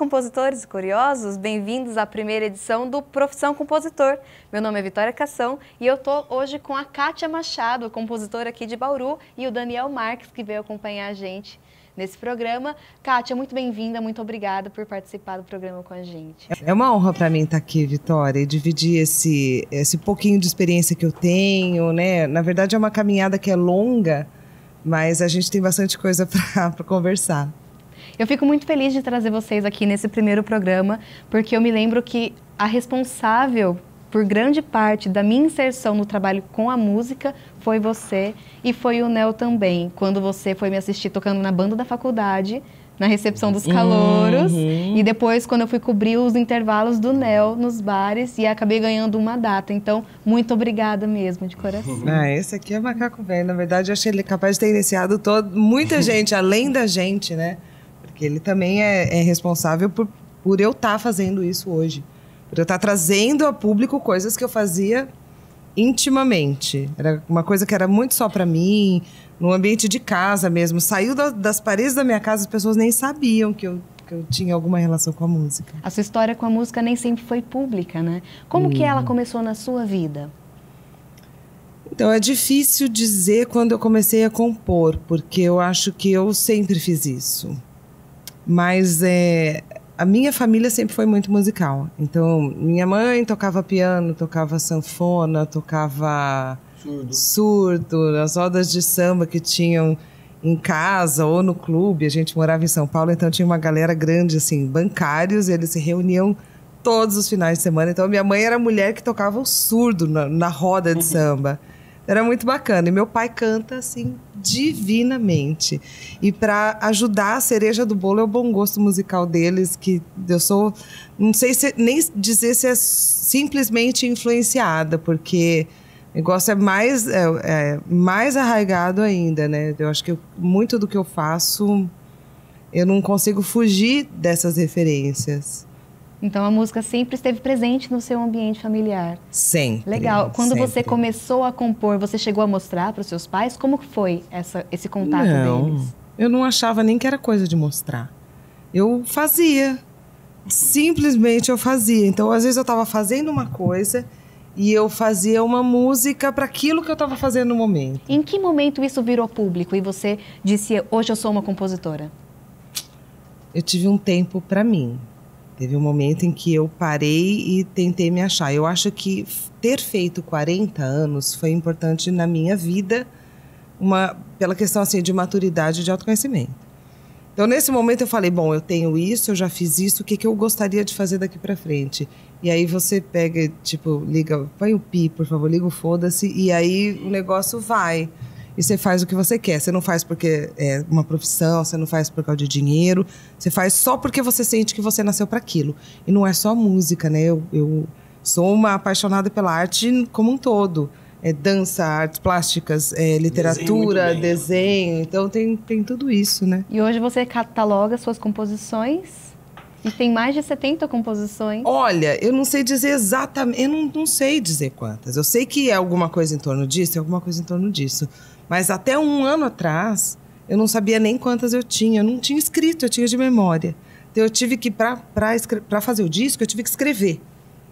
Compositores e curiosos, bem-vindos à primeira edição do Profissão Compositor. Meu nome é Vitória Cação e eu estou hoje com a Kátia Machado, compositora aqui de Bauru, e o Daniel Marques, que veio acompanhar a gente nesse programa. Kátia, muito bem-vinda, muito obrigada por participar do programa com a gente. É uma honra para mim estar aqui, Vitória, e dividir esse, esse pouquinho de experiência que eu tenho, né? Na verdade, é uma caminhada que é longa, mas a gente tem bastante coisa para conversar. Eu fico muito feliz de trazer vocês aqui nesse primeiro programa, porque eu me lembro que a responsável por grande parte da minha inserção no trabalho com a música foi você e foi o Nel também, quando você foi me assistir tocando na banda da faculdade, na recepção dos calouros, uhum. e depois quando eu fui cobrir os intervalos do Nel nos bares e acabei ganhando uma data. Então, muito obrigada mesmo, de coração. Ah, esse aqui é macaco velho. Na verdade, eu achei ele capaz de ter iniciado todo, muita gente, além da gente, né? Porque ele também é, é responsável por, por eu estar tá fazendo isso hoje. Por eu estar tá trazendo a público coisas que eu fazia intimamente. Era uma coisa que era muito só para mim, no ambiente de casa mesmo. Saiu da, das paredes da minha casa, as pessoas nem sabiam que eu, que eu tinha alguma relação com a música. A sua história com a música nem sempre foi pública, né? Como hum. que ela começou na sua vida? Então, é difícil dizer quando eu comecei a compor, porque eu acho que eu sempre fiz isso. Mas é, a minha família sempre foi muito musical. Então, minha mãe tocava piano, tocava sanfona, tocava surdo, surdo nas rodas de samba que tinham em casa ou no clube. A gente morava em São Paulo, então tinha uma galera grande, assim, bancários, e eles se reuniam todos os finais de semana. Então, minha mãe era a mulher que tocava o surdo na, na roda de samba. Era muito bacana. E meu pai canta assim divinamente. E para ajudar a cereja do bolo é o bom gosto musical deles, que eu sou, não sei se, nem dizer se é simplesmente influenciada, porque o negócio é mais, é, é mais arraigado ainda, né? Eu acho que eu, muito do que eu faço, eu não consigo fugir dessas referências. Então a música sempre esteve presente no seu ambiente familiar. Sempre. Legal. Quando sempre. você começou a compor, você chegou a mostrar para os seus pais como foi essa, esse contato não, deles? Eu não achava nem que era coisa de mostrar. Eu fazia. Simplesmente eu fazia. Então às vezes eu estava fazendo uma coisa e eu fazia uma música para aquilo que eu estava fazendo no momento. Em que momento isso virou público e você disse hoje eu sou uma compositora? Eu tive um tempo para mim Teve um momento em que eu parei e tentei me achar. Eu acho que ter feito 40 anos foi importante na minha vida, uma pela questão assim de maturidade e de autoconhecimento. Então nesse momento eu falei, bom, eu tenho isso, eu já fiz isso, o que que eu gostaria de fazer daqui para frente? E aí você pega, tipo, liga, põe o pi, por favor, liga o foda-se e aí o negócio vai e você faz o que você quer. Você não faz porque é uma profissão, você não faz por causa de dinheiro, você faz só porque você sente que você nasceu para aquilo. E não é só música, né? Eu, eu sou uma apaixonada pela arte como um todo. É dança, artes plásticas, é literatura, desenho, desenho. Então tem, tem tudo isso, né? E hoje você cataloga suas composições? E tem mais de 70 composições? Olha, eu não sei dizer exatamente, eu não, não sei dizer quantas. Eu sei que é alguma coisa em torno disso, é alguma coisa em torno disso. Mas até um ano atrás, eu não sabia nem quantas eu tinha. Eu não tinha escrito, eu tinha de memória. Então eu tive que, para fazer o disco, eu tive que escrever.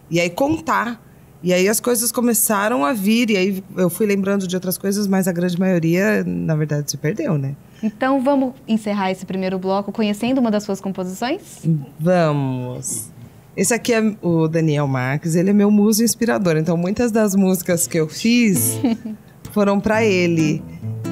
E aí contar. E aí as coisas começaram a vir. E aí eu fui lembrando de outras coisas, mas a grande maioria, na verdade, se perdeu, né? Então vamos encerrar esse primeiro bloco conhecendo uma das suas composições? Vamos. Esse aqui é o Daniel Marques, ele é meu muso inspirador. Então muitas das músicas que eu fiz foram para ele.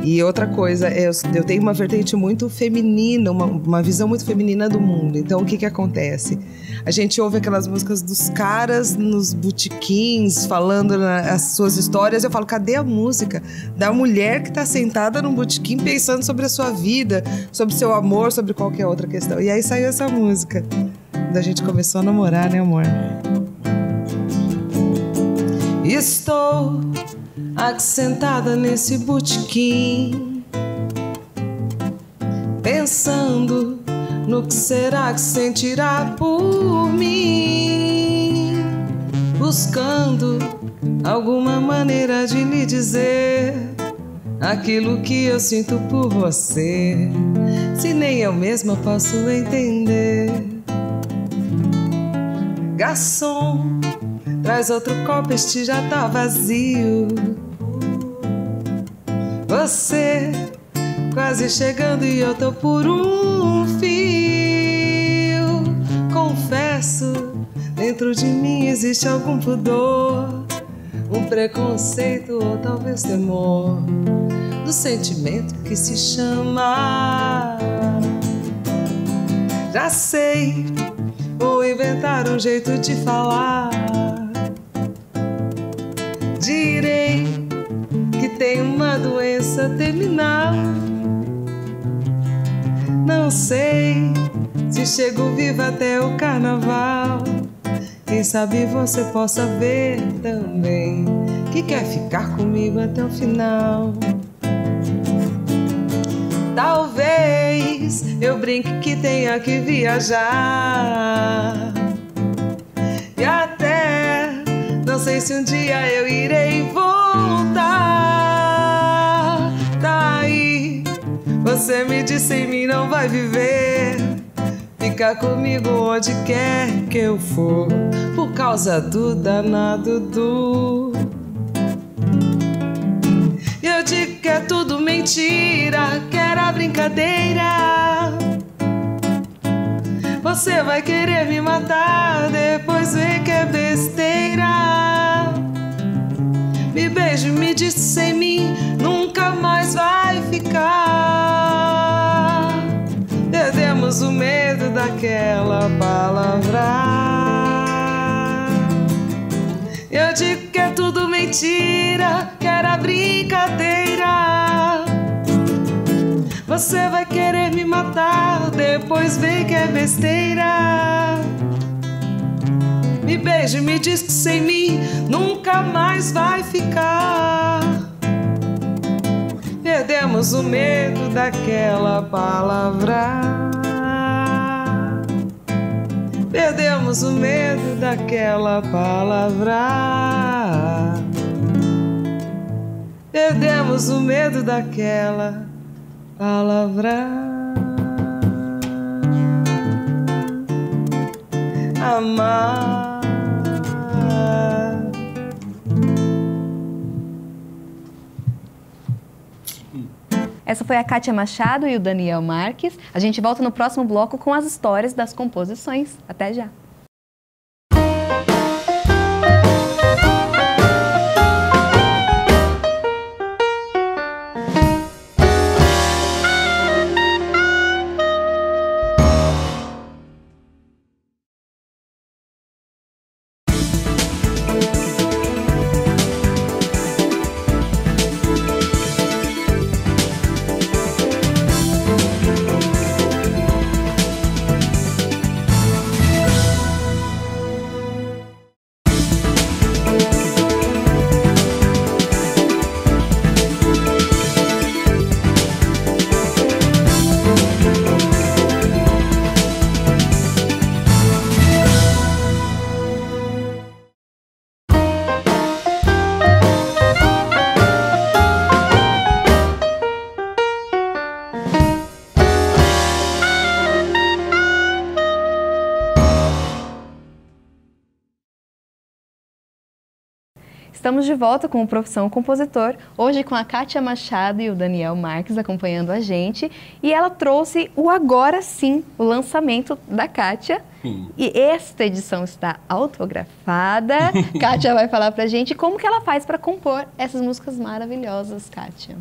E outra coisa, eu, eu tenho uma vertente muito feminina, uma, uma visão muito feminina do mundo. Então, o que que acontece? A gente ouve aquelas músicas dos caras nos botequins, falando as suas histórias. Eu falo, cadê a música da mulher que está sentada num botequim pensando sobre a sua vida, sobre seu amor, sobre qualquer outra questão? E aí saiu essa música. Da gente começou a namorar, né, amor? Estou aqui sentada nesse botequim, pensando no que será que sentirá por mim, buscando alguma maneira de lhe dizer aquilo que eu sinto por você, se nem eu mesma posso entender. Garçom, traz outro copo, este já tá vazio. Você quase chegando e eu tô por um fio. Confesso, dentro de mim existe algum pudor, um preconceito ou talvez temor do sentimento que se chama. Já sei, vou inventar um jeito de falar. Doença terminal. Não sei se chego viva até o carnaval. Quem sabe você possa ver também que quer ficar comigo até o final. Talvez eu brinque que tenha que viajar. E até não sei se um dia eu irei voltar. Você me disse em mim não vai viver. Fica comigo onde quer que eu for, por causa do danado do eu digo que é tudo mentira, que era brincadeira. Você vai querer me matar, depois vê que é besteira. Me beijo, me disse mentira, que era brincadeira. Você vai querer me matar, depois vê que é besteira. Me beija e me diz que sem mim nunca mais vai ficar. Perdemos o medo daquela palavra. Perdemos o medo daquela palavra. Perdemos o medo daquela palavra. Amar. Essa foi a Kátia Machado e o Daniel Marques. A gente volta no próximo bloco com as histórias das composições. Até já! Estamos de volta com o Profissão Compositor, hoje com a Kátia Machado e o Daniel Marques acompanhando a gente. E ela trouxe o Agora Sim, o lançamento da Kátia. Hum. E esta edição está autografada. Kátia vai falar pra gente como que ela faz para compor essas músicas maravilhosas, Kátia.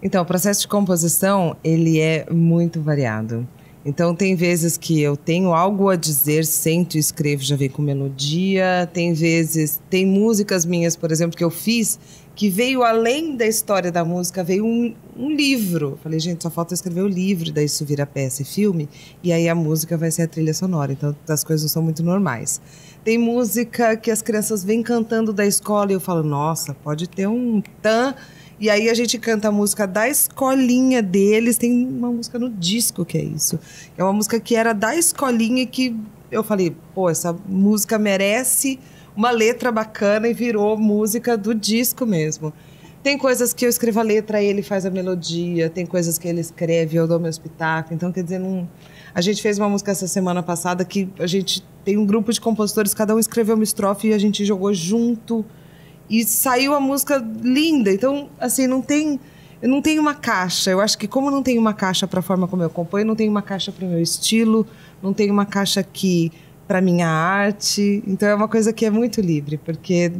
Então, o processo de composição, ele é muito variado. Então, tem vezes que eu tenho algo a dizer, sento e escrevo, já vem com melodia. Tem vezes, tem músicas minhas, por exemplo, que eu fiz, que veio além da história da música, veio um, um livro. Falei, gente, só falta escrever o livro, daí isso vira peça e filme, e aí a música vai ser a trilha sonora. Então, as coisas são muito normais. Tem música que as crianças vêm cantando da escola e eu falo, nossa, pode ter um tan e aí a gente canta a música da escolinha deles. Tem uma música no disco que é isso. É uma música que era da escolinha e que eu falei, pô, essa música merece uma letra bacana e virou música do disco mesmo. Tem coisas que eu escrevo a letra, ele faz a melodia, tem coisas que ele escreve, eu dou meu espetáculo. Então, quer dizer, não... a gente fez uma música essa semana passada que a gente tem um grupo de compositores, cada um escreveu uma estrofe e a gente jogou junto. E saiu a música linda. Então, assim, não tem. Eu não tenho uma caixa. Eu acho que, como não tenho uma caixa para a forma como eu componho, não tenho uma caixa para o meu estilo, não tenho uma caixa aqui para minha arte. Então é uma coisa que é muito livre, porque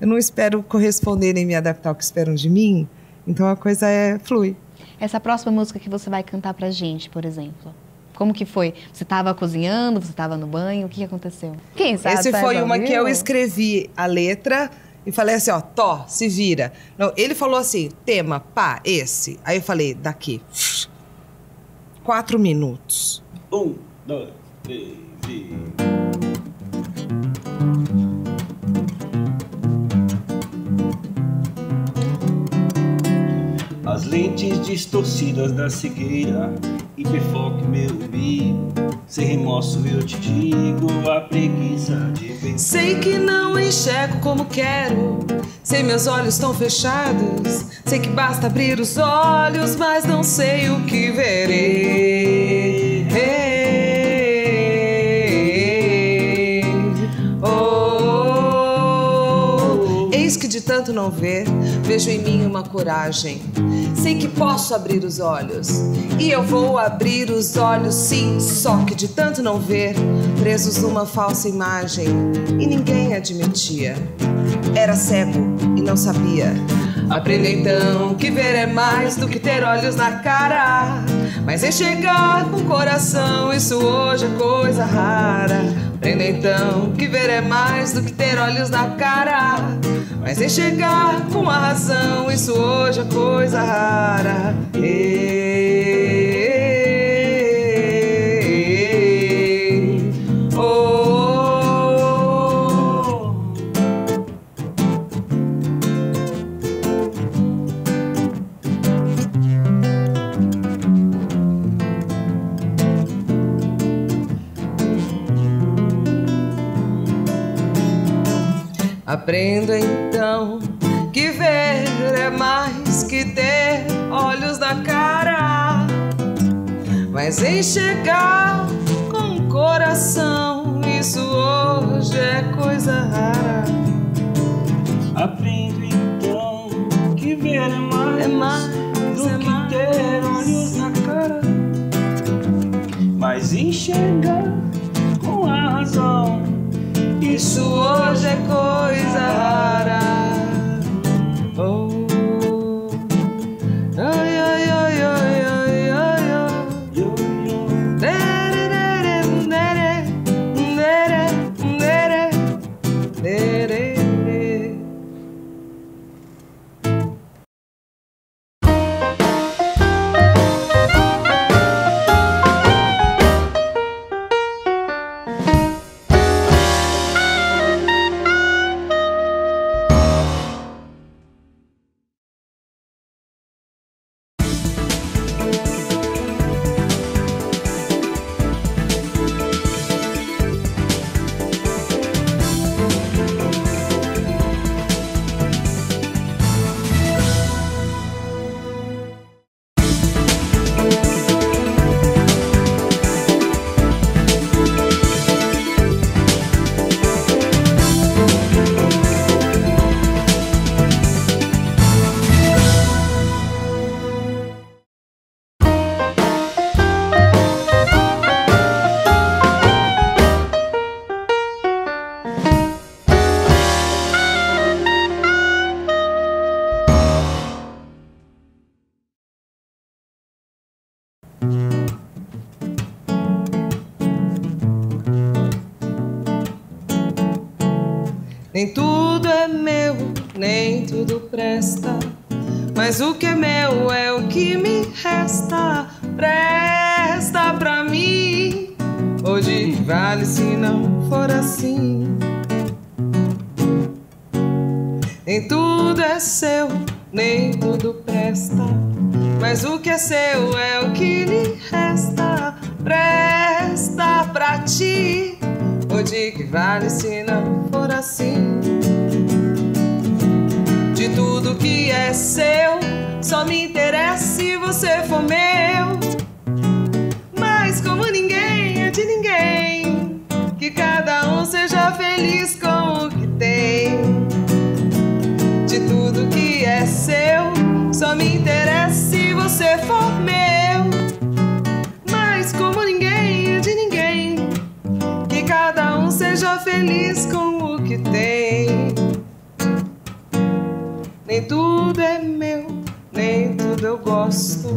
eu não espero corresponder nem me adaptar ao que esperam de mim. Então a coisa é flui. Essa próxima música que você vai cantar pra gente, por exemplo. Como que foi? Você estava cozinhando, você estava no banho, o que aconteceu? Quem sabe? Esse foi uma que eu escrevi a letra e falei assim, ó, Tó, se vira. Não, ele falou assim, tema, pá, esse. Aí eu falei, daqui. Quatro minutos. Um, dois, três e... As lentes distorcidas da cegueira hiperfoque meu umbigo Sem remorso eu te digo a preguiça de pensar Sei que não enxergo como quero. Sei meus olhos estão fechados. Sei que basta abrir os olhos Mas não sei o que verei tanto não ver, vejo em mim uma coragem. Sei que posso abrir os olhos, e eu vou abrir os olhos sim, só que de tanto não ver, presos numa falsa imagem, e ninguém admitia. Era cego e não sabia. Aprenda então que ver é mais do que ter olhos na cara. Mas enxergar com o coração, isso hoje é coisa rara. Aprenda então que ver é mais do que ter olhos na cara. Mas enxergar com a razão, isso hoje é coisa rara. Aprendo então que ver é mais que ter olhos na cara, mas enxergar com coração, isso hoje é coisa rara. Aprendo então que ver é mais, é mais do é que mais. ter olhos na cara, mas enxergar com a razão isso hoje é coisa rara. Nem tudo é meu, nem tudo presta. Mas o que é meu é o que me resta. Presta pra mim. Hoje vale se não for assim. Nem tudo é seu, nem tudo presta. Mas o que é seu é o que lhe resta. Presta pra ti. Hoje que vale se não for assim. De tudo que é seu só me interessa se você for meu. Mas como ninguém é de ninguém, que cada um seja feliz com o que tem. De tudo que é seu, só me interessa você for meu. Mas como ninguém é de ninguém, que cada um seja feliz com o que tem. Nem tudo é meu, nem tudo eu gosto.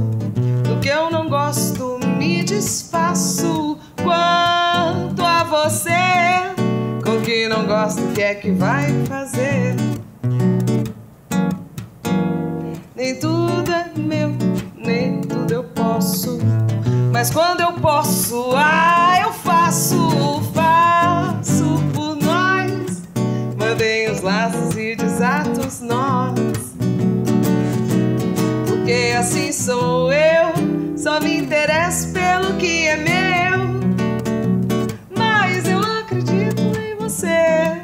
Do que eu não gosto, me desfaço. Quanto a você, com que não gosto, o que é que vai fazer? Nem tudo é meu, posso. Mas quando eu posso, ah, eu faço, faço por nós. Mandei os laços e desato os nós. Porque assim sou eu, só me interesso pelo que é meu. Mas eu acredito em você,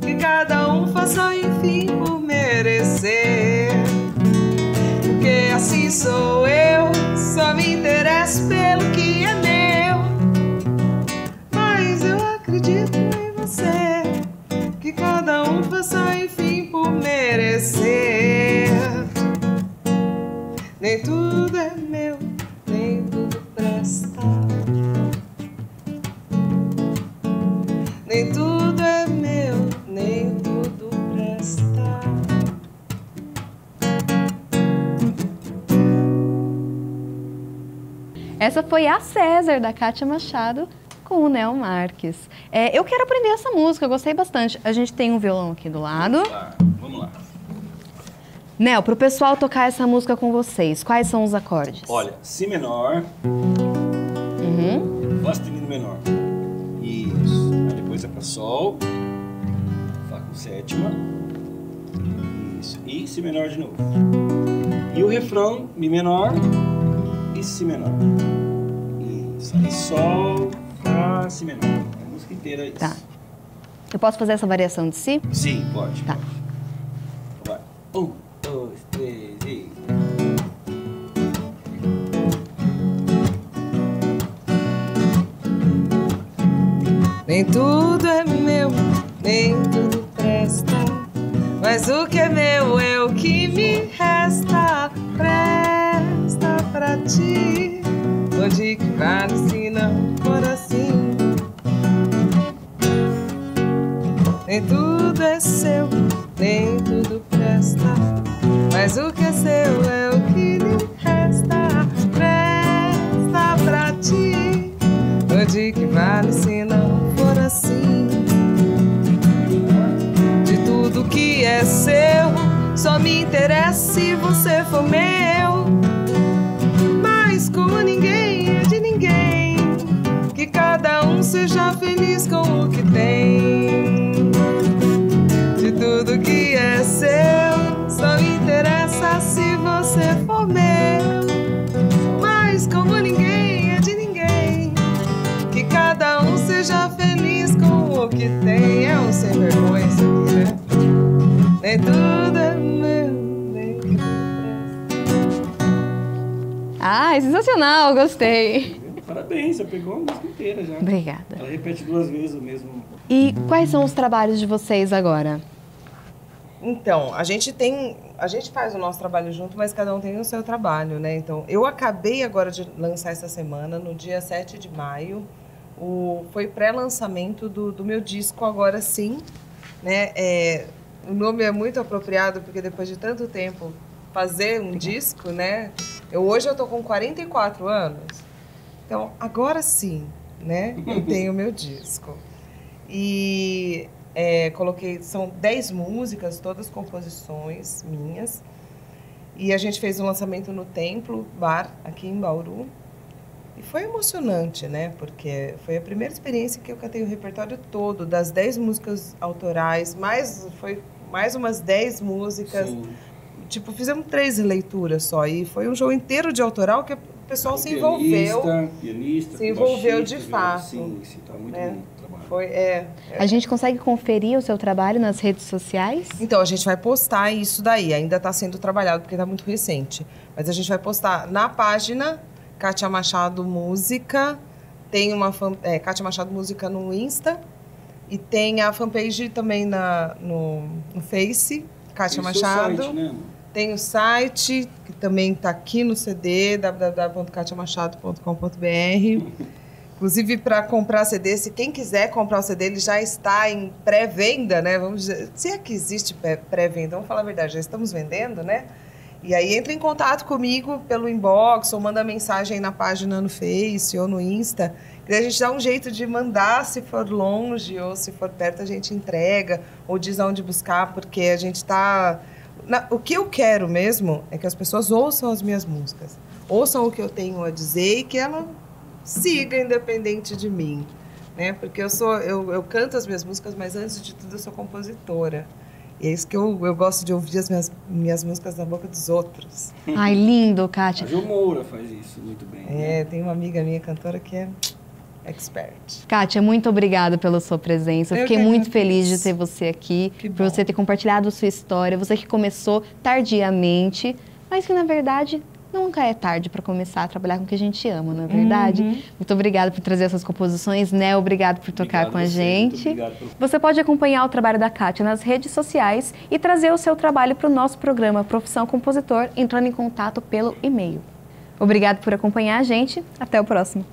que cada um faça enfim por merecer. Porque assim sou eu, só me interesso pelo que César, da Kátia Machado, com o Nel Marques. É, eu quero aprender essa música, eu gostei bastante. A gente tem um violão aqui do lado. Vamos lá. Nel, pro pessoal tocar essa música com vocês, quais são os acordes? Olha, Si menor, Uhum. Fá sustenido menor. Isso. Aí depois é pra Sol, Fá com sétima. Isso. E Si menor de novo. E o refrão, Mi menor e Si menor. Sol, Fá, Si menor. A música inteira é isso. Tá. Eu posso fazer essa variação de si? Sim, pode. Tá. pode. Vai. Um, dois, três e. Nem tudo é meu, nem tudo presta. Mas o que é meu é o que me resta. Presta pra ti. Nem tudo é seu, nem tudo presta. Mas o que é seu é o que lhe resta. Presta pra ti. Onde que vale se não for assim? De tudo que é seu, só me interessa se você for meu. Mas como ninguém é de ninguém, que cada um seja feliz com o que tem. Ah, sensacional, gostei. Parabéns, você pegou a música inteira já. Obrigada. Ela repete duas vezes o mesmo. E quais são os trabalhos de vocês agora? Então, a gente tem, a gente faz o nosso trabalho junto, mas cada um tem o seu trabalho, né? Então, eu acabei agora de lançar essa semana, no dia 7 de maio, o, foi pré-lançamento do, do meu disco Agora Sim, né? É, o nome é muito apropriado, porque depois de tanto tempo fazer um disco, né? Eu, hoje eu tô com 44 anos, então agora sim, né? Eu tenho o meu disco. E é, coloquei, são 10 músicas, todas composições minhas. E a gente fez um lançamento no Templo Bar, aqui em Bauru. E foi emocionante, né? Porque foi a primeira experiência que eu cantei o repertório todo, das 10 músicas autorais, mais, foi mais umas 10 músicas. Sim. Tipo, fizemos três leituras só. E foi um show inteiro de autoral que o pessoal se envolveu. Pianista, pianista se envolveu baixista, de fato. Sim, sim, tá muito É. bom o trabalho. Foi, é, A gente consegue conferir o seu trabalho nas redes sociais? Então, a gente vai postar isso daí. Ainda está sendo trabalhado porque está muito recente. Mas a gente vai postar na página Kátia Machado Música. Tem uma fan, é, Kátia Machado Música no Insta. E tem a fanpage também na, no, no Face, Kátia seu Machado. site, né? Tem o site, que também está aqui no CD, www.katiamachado.com.br. Inclusive, para comprar CD, se quem quiser comprar o CD, ele já está em pré-venda, né? Vamos dizer, se é que existe pré- pré-venda, vamos falar a verdade, já estamos vendendo, né? E aí entra em contato comigo pelo inbox ou manda mensagem na página no Face ou no Insta. E a gente dá um jeito de mandar, se for longe ou se for perto, a gente entrega ou diz aonde buscar, porque a gente está... O que eu quero mesmo é que as pessoas ouçam as minhas músicas, ouçam o que eu tenho a dizer e que ela siga independente de mim, né? Porque eu sou, eu, eu canto as minhas músicas, mas antes de tudo eu sou compositora. E é isso que eu, eu gosto de ouvir as minhas, minhas músicas na boca dos outros. Ai, lindo, A Kátia. Jo Moura faz isso muito bem. né? É, tem uma amiga minha cantora que é expert. Kátia, muito obrigada pela sua presença. Eu fiquei que muito feliz de ter você aqui, por você ter compartilhado sua história, você que começou tardiamente, mas que na verdade nunca é tarde para começar a trabalhar com o que a gente ama, não é verdade? Uhum. Muito obrigada por trazer essas composições, né? Obrigado por tocar Obrigado com a você, gente. Você pode acompanhar o trabalho da Kátia nas redes sociais e trazer o seu trabalho para o nosso programa Profissão Compositor, entrando em contato pelo e-mail. Obrigado por acompanhar a gente. Até o próximo.